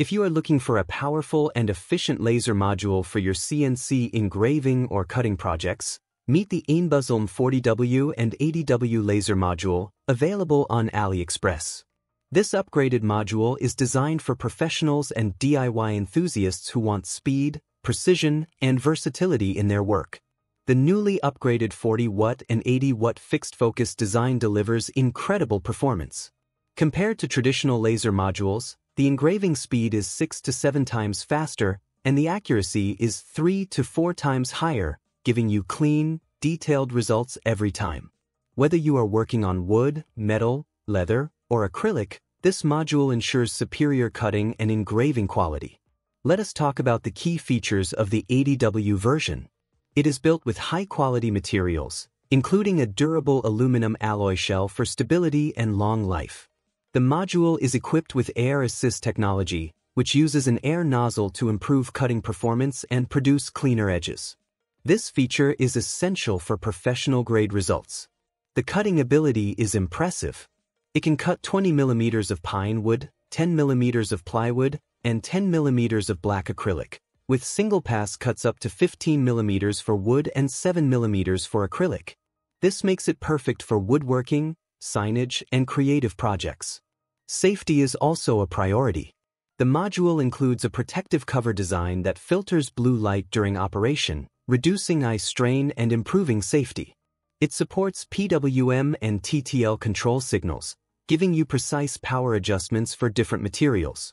If you are looking for a powerful and efficient laser module for your CNC engraving or cutting projects, meet the AENBUSLM 40W and 80W laser module, available on AliExpress. This upgraded module is designed for professionals and DIY enthusiasts who want speed, precision, and versatility in their work. The newly upgraded 40 watt and 80 watt fixed focus design delivers incredible performance. Compared to traditional laser modules, the engraving speed is 6 to 7 times faster and the accuracy is 3 to 4 times higher, giving you clean, detailed results every time. Whether you are working on wood, metal, leather, or acrylic, this module ensures superior cutting and engraving quality. Let us talk about the key features of the 80W version. It is built with high-quality materials, including a durable aluminum alloy shell for stability and long life. The module is equipped with air assist technology, which uses an air nozzle to improve cutting performance and produce cleaner edges. This feature is essential for professional-grade results. The cutting ability is impressive. It can cut 20 millimeters of pine wood, 10 millimeters of plywood, and 10 millimeters of black acrylic with single pass cuts up to 15 millimeters for wood and 7 millimeters for acrylic. This makes it perfect for woodworking, signage, and creative projects. Safety is also a priority. The module includes a protective cover design that filters blue light during operation, reducing eye strain and improving safety. It supports PWM and TTL control signals, giving you precise power adjustments for different materials.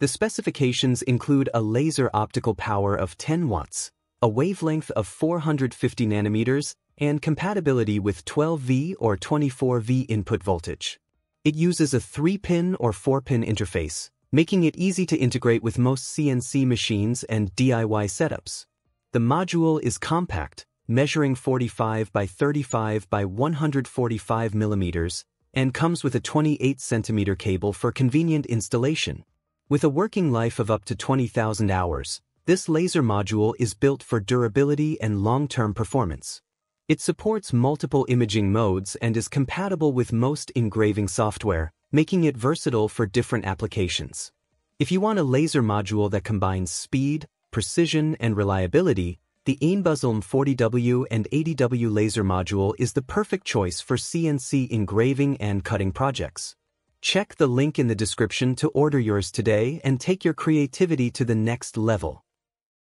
The specifications include a laser optical power of 10 watts, a wavelength of 450 nanometers, and compatibility with 12V or 24V input voltage. It uses a 3-pin or 4-pin interface, making it easy to integrate with most CNC machines and DIY setups. The module is compact, measuring 45 by 35 by 145 millimeters, and comes with a 28 centimeter cable for convenient installation. With a working life of up to 20,000 hours, this laser module is built for durability and long-term performance. It supports multiple imaging modes and is compatible with most engraving software, making it versatile for different applications. If you want a laser module that combines speed, precision, and reliability, the AENBUSLM 40W and 80W laser module is the perfect choice for CNC engraving and cutting projects. Check the link in the description to order yours today and take your creativity to the next level.